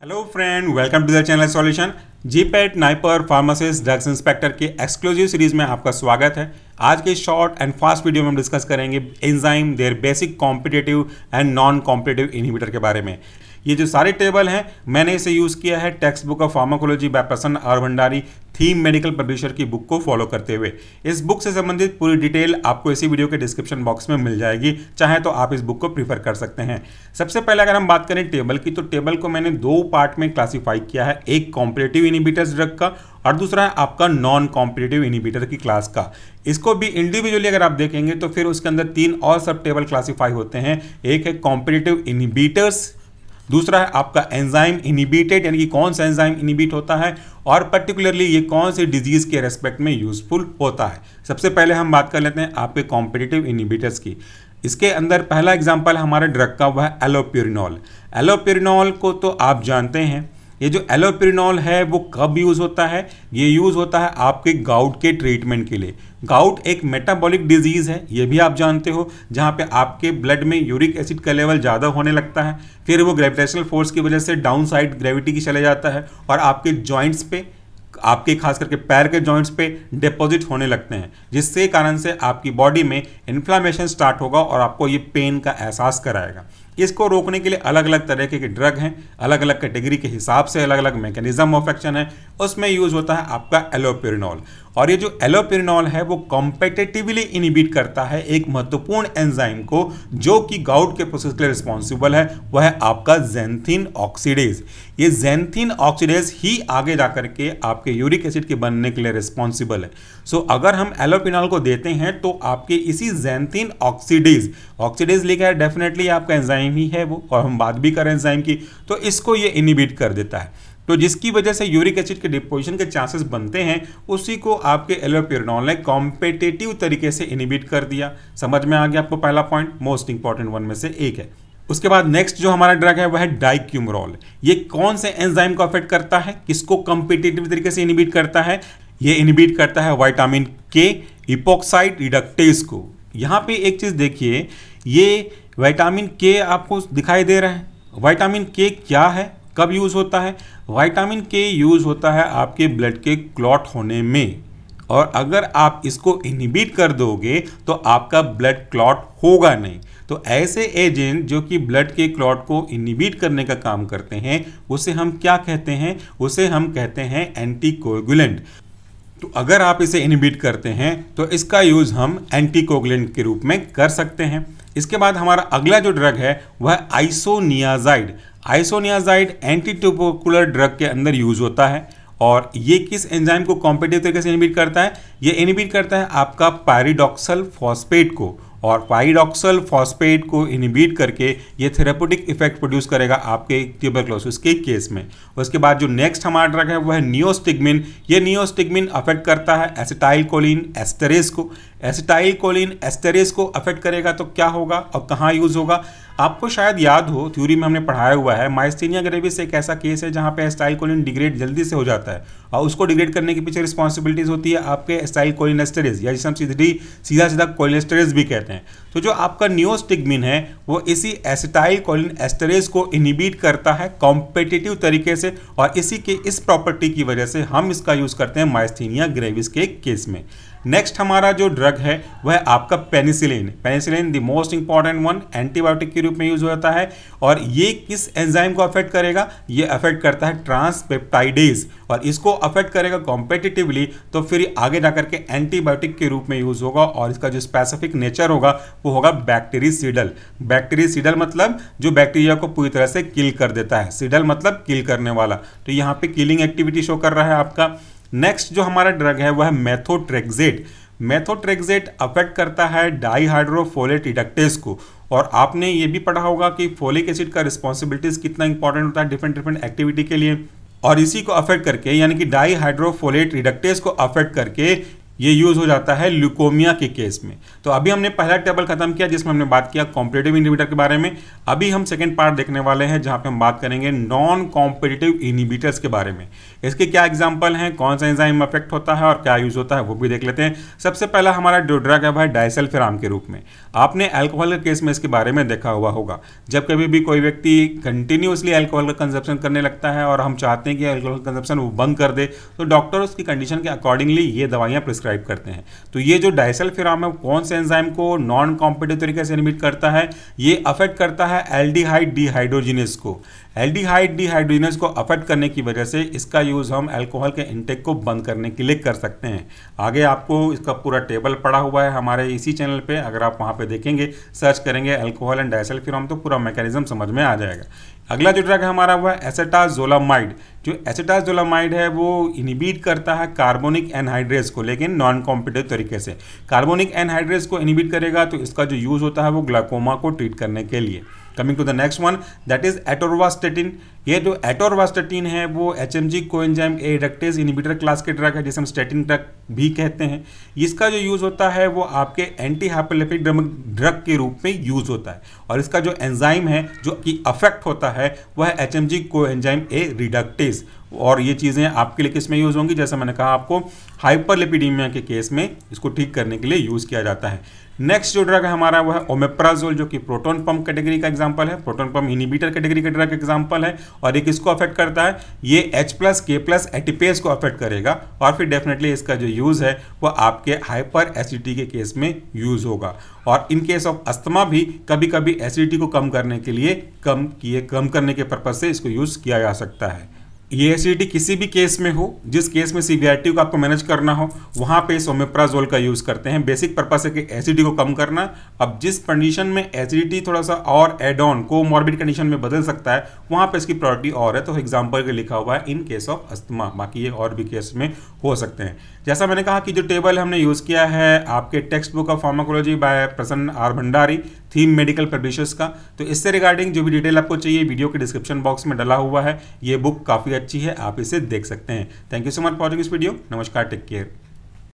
Hello friend welcome to the channel solution GPAT NIPER pharmacist drugs inspector के exclusive series में आपका स्वागत है। आज के शॉर्ट एंड फास्ट वीडियो में हम डिस्कस करेंगे enzyme their basic competitive and non competitive inhibitor के बारे में। ये जो सारे टेबल हैं, मैंने इसे यूज़ किया है text book of pharmacology by Prasanna R Bhandari, theme medical publisher की बुक को फॉलो करते हुए। इस बुक से संबंधित पूरी डिटेल आपको इसी वीडियो के डिस्क्रिप्शन बॉक्स में मिल जाएगी, चाहे तो आप इस बुक को प्रीफर कर सकते हैं। सबसे पहले अगर हम बात करें टेबल की तो टेबल को मैंने दो पार्ट में क्लासीफाई किया है, एक कॉम्पिटेटिव इनिबिटर्स ड्रग का और दूसरा है आपका नॉन कॉम्पिटेटिव इनिबिटर की क्लास का। इसको भी इंडिविजुअली अगर आप देखेंगे तो फिर उसके अंदर तीन और सब टेबल क्लासीफाई होते हैं। एक है कॉम्पिटेटिव इनिबिटर्स दूसरा है आपका एंजाइम इनिबिटेड यानी कि कौन सा एंजाइम इनिबिट होता है, और पर्टिकुलरली ये कौन से डिज़ीज़ के रेस्पेक्ट में यूजफुल होता है। सबसे पहले हम बात कर लेते हैं आपके कॉम्पिटेटिव इनिबिटर्स की। इसके अंदर पहला एग्ज़ाम्पल हमारे ड्रग का वह है एलोप्यूरिनॉल एलोप्यूरिनॉल को तो आप जानते हैं ये जो एलोप्रिनॉल है, वो कब यूज़ होता है? ये यूज़ होता है आपके गाउट के ट्रीटमेंट के लिए। गाउट एक मेटाबॉलिक डिज़ीज़ है, ये भी आप जानते हो, जहाँ पे आपके ब्लड में यूरिक एसिड का लेवल ज़्यादा होने लगता है। फिर वो ग्रेविटेशनल फोर्स की वजह से डाउन साइड ग्रेविटी की चले जाता है और आपके जॉइंट्स पे, आपके खास करके पैर के जॉइंट्स पे डिपॉजिट होने लगते हैं, जिससे कारण से आपकी बॉडी में इन्फ्लामेशन स्टार्ट होगा और आपको ये पेन का एहसास कराएगा। इसको रोकने के लिए अलग अलग तरीके के ड्रग हैं अलग अलग कैटेगरी के हिसाब से अलग अलग मैकेनिज्म ऑफ़ एक्शन है, उसमें यूज़ होता है आपका एलोपेरिनॉल और ये जो एलोपेरिनॉल है वो कॉम्पिटेटिवली इनिबिट करता है एक महत्वपूर्ण एंजाइम को जो कि गाउट के प्रोसेस के लिए रिस्पॉन्सिबल है वह है आपका जेंथिन ऑक्सीडेज ये जेंथिन ऑक्सीडेज ही आगे जाकर के आपके यूरिक एसिड के बनने के लिए रिस्पॉन्सिबल है। सो so, अगर हम एलोपिनॉल को देते हैं तो आपके इसी जेंथिन ऑक्सीडेज ऑक्सीडेज लिखा है डेफिनेटली आपका एंजाइम ही है वो और हम बात भी करें एंजाइम की तो इसको ये इनिबिट कर देता है। तो जिसकी वजह से यूरिक एसिड के डिपोजिशन के चांसेस बनते हैं, उसी को आपके एलोपिरनॉल ने कॉम्पिटेटिव तरीके से इनिबिट कर दिया। समझ में आ गया आपको पहला पॉइंट मोस्ट इंपॉर्टेंट वन में से एक है। उसके बाद नेक्स्ट जो हमारा ड्रग है, वह है डाइक्यूमरॉल ये कौन से एंजाइम को अफेक्ट करता है? किसको कॉम्पिटेटिव तरीके से इनिबिट करता है? ये इनिबिट करता है वाइटामिन के इपोक्साइड रिडक्टेज को। यहाँ पे एक चीज़ देखिए, ये वाइटामिन के आपको दिखाई दे रहा है। वाइटामिन के क्या है? कब यूज़ होता है? वाइटामिन के यूज़ होता है आपके ब्लड के क्लॉट होने में। और अगर आप इसको इनिबिट कर दोगे तो आपका ब्लड क्लॉट होगा नहीं। तो ऐसे एजेंट जो कि ब्लड के क्लॉट को इनिबिट करने का काम करते हैं, उसे हम क्या कहते हैं? उसे हम कहते हैं एंटीकोगुलेंट तो अगर आप इसे इनिबिट करते हैं तो इसका यूज़ हम एंटीकोगुलेंट के रूप में कर सकते हैं। इसके बाद हमारा अगला जो ड्रग है, वह isoniazid isoniazid anti tubercular drug के अंदर यूज़ होता है और ये किस एंजाइम को कॉम्पिटिव तरीके से इनिबिट करता है? ये इनिबिट करता है आपका पैरिडॉक्सल फॉस्पेट को। और पाइडॉक्सल फॉस्फेट को इनिबीट करके ये थेरेपोटिक इफ़ेक्ट प्रोड्यूस करेगा आपके ट्यूबरक्लोसिस के केस में। उसके बाद जो नेक्स्ट हमारा ड्रग है वह है नियोस्टिगमिन ये नियोस्टिगमिन अफेक्ट करता है एसिटाइल कोलिन एस्टेरेस को। एसिटाइल कोलिन एस्टेरेस को अफेक्ट करेगा तो क्या होगा और कहाँ यूज़ होगा? आपको शायद याद हो थ्योरी में हमने पढ़ाया हुआ है माइस्थीनिया ग्रेविस एक ऐसा केस है जहाँ पे स्टाइल कोलिन डिग्रेड जल्दी से हो जाता है। और उसको डिग्रेड करने के पीछे रिस्पॉन्सिबिलिटीज होती है आपके स्टाइल कोलिनेस्टरेज या जिसे हम सीधी सीधा सीधा कोलिनेस्टरेज भी कहते हैं। तो जो आपका न्यूस्टिगमिन है, वो इसी एसिटाइल कोलिन एस्टरेज को इनिबिट करता है कॉम्पिटिटिव तरीके से, और इसी के इस प्रॉपर्टी की वजह से हम इसका यूज़ करते हैं माइस्थीनिया ग्रेविस के केस में। नेक्स्ट हमारा जो ड्रग है, वह आपका penicillin penicillin the most important one antibiotic के रूप में यूज़ होता है और ये किस एंजाइम को अफेक्ट करेगा? ये अफेक्ट करता है ट्रांसपेप्टाइडेज और इसको अफेक्ट करेगा कॉम्पिटिटिवली तो फिर आगे जाकर के एंटीबायोटिक के रूप में यूज़ होगा और इसका जो स्पेसिफिक नेचर होगा, वो होगा बैक्टीरियसीडल बैक्टीरियसीडल मतलब जो बैक्टीरिया को पूरी तरह से किल कर देता है. सीडल मतलब किल करने वाला. तो यहाँ पे किलिंग एक्टिविटी शो कर रहा है आपका. नेक्स्ट जो हमारा ड्रग है वह है मैथोट्रेक्जेट मैथोट्रेक्जेट अफेक्ट करता है डाईहाइड्रोफोलेट इडक्टेस को. और आपने ये भी पढ़ा होगा कि फोलिक एसिड का रिस्पॉन्सिबिलिटीज कितना इंपॉर्टेंट होता है डिफरेंट डिफरेंट एक्टिविटी के लिए. और इसी को अफेक्ट करके, यानी कि डाई हाइड्रोफोलेट रिडक्टेस को अफेक्ट करके ये यूज़ हो जाता है ल्यूकोमिया के केस में। तो अभी हमने पहला टेबल खत्म किया, जिसमें हमने बात किया कॉम्पिटेटिव इनिबिटर के बारे में। अभी हम सेकेंड पार्ट देखने वाले हैं, जहाँ पे हम बात करेंगे नॉन कॉम्पिटेटिव इनिबिटर्स के बारे में। इसके क्या एग्ज़ाम्पल हैं, कौन सा एंजाइम अफेक्ट होता है और क्या यूज़ होता है, वो भी देख लेते हैं। सबसे पहला हमारा जो ड्रग है भाई डायसल्फिराम के रूप में। आपने एल्कोहल के केस में इसके बारे में देखा हुआ होगा। जब कभी भी कोई व्यक्ति कंटिन्यूसली एल्कोहल का कंजप्शन करने लगता है और हम चाहते हैं कि एल्कोहल कंजप्शन वो बंद कर दे तो डॉक्टर उसकी कंडीशन के अकॉर्डिंगली ये दवाइयाँ प्रिस्क्राइब करते हैं। तो ये जो डायसल्फिराम है, कौन से एंजाइम को नॉन कॉम्पिटेटिव तरीके से निमिट करता है? ये अफेक्ट करता है एल्डिहाइड डिहाइड्रोजिनेस को। एल्डिहाइड डिहाइड्रोजिनेस को अफेक्ट करने की वजह से इसका यूज़ हम अल्कोहल के इंटेक को बंद करने के लिए कर सकते हैं। आगे आपको इसका पूरा टेबल पड़ा हुआ है हमारे इसी चैनल पे। अगर आप वहाँ पे देखेंगे सर्च करेंगे अल्कोहल एंड डायसल्फिराम तो पूरा मैकेनिज्म समझ में आ जाएगा। अगला जो ड्रग हमारा, वो है एसेटाजोलामाइड जो एसेटाजोलामाइड है, वो इनिबिट करता है कार्बोनिक एनहाइड्रेस को, लेकिन नॉन कॉम्पिटिव तरीके से। कार्बोनिक एनहाइड्रेस को इनिबिट करेगा तो इसका जो यूज़ होता है, वो ग्लाकोमा को ट्रीट करने के लिए। Coming to the next one that is atorvastatin ये जो एटोरवास्टेटिन है, वो H M G coenzyme reductase inhibitor class के ड्रग है, जिसे हम स्टेटिन ड्रग भी कहते हैं। इसका जो यूज़ होता है, वो आपके एंटी हाइपोलिपिक ड्रग के रूप में यूज़ होता है। और इसका जो एंजाइम है, जो कि अफेक्ट होता है, वह है H M G coenzyme A reductase और ये चीज़ें आपके लिए किसमें यूज़ होंगी? जैसे मैंने कहा आपको हाइपरलिपिडीमिया के केस में इसको ठीक करने के लिए यूज़ किया जाता है। नेक्स्ट जो ड्रग है हमारा, वो है ओमेप्राजोल जो कि प्रोटोन पंप कैटेगरी का एग्जांपल है प्रोटोन पंप इनिबिटर कैटेगरी का ड्रग एग्जांपल है, और ये किसको अफेक्ट करता है? ये H plus K plus ATPase को अफेक्ट करेगा, और फिर डेफिनेटली इसका जो यूज़ है, वो आपके हाइपर एसिडिटी के केस में यूज़ होगा। और इन केस ऑफ़ अस्थमा भी कभी कभी एसिडिटी को कम करने के लिए, कम किए, कम करने के पर्पज से इसको यूज़ किया जा सकता है। ये एसिडिटी किसी भी केस में हो, जिस केस में सीवीआरटी को आपको मैनेज करना हो, वहाँ पे सोमेप्राजोल का यूज़ करते हैं। बेसिक पर्पस है कि एसिडिटी को कम करना। अब जिस कंडीशन में एसिडिटी थोड़ा सा और एड ऑन को मॉर्बिड कंडीशन में बदल सकता है, वहाँ पे इसकी प्रायोरिटी और है। तो एग्ज़ाम्पल के लिखा हुआ है इन केस ऑफ़ अस्थमा बाकी ये और भी केस में हो सकते हैं। जैसा मैंने कहा कि जो टेबल हमने यूज़ किया है, आपके text book of pharmacology by Prasanna R Bhandari theme medical publishers का। तो इससे रिगार्डिंग जो भी डिटेल आपको चाहिए वीडियो के डिस्क्रिप्शन बॉक्स में डला हुआ है। ये बुक काफ़ी अच्छी है, आप इसे देख सकते हैं। Thank you so much for इस वीडियो नमस्कार टेक केयर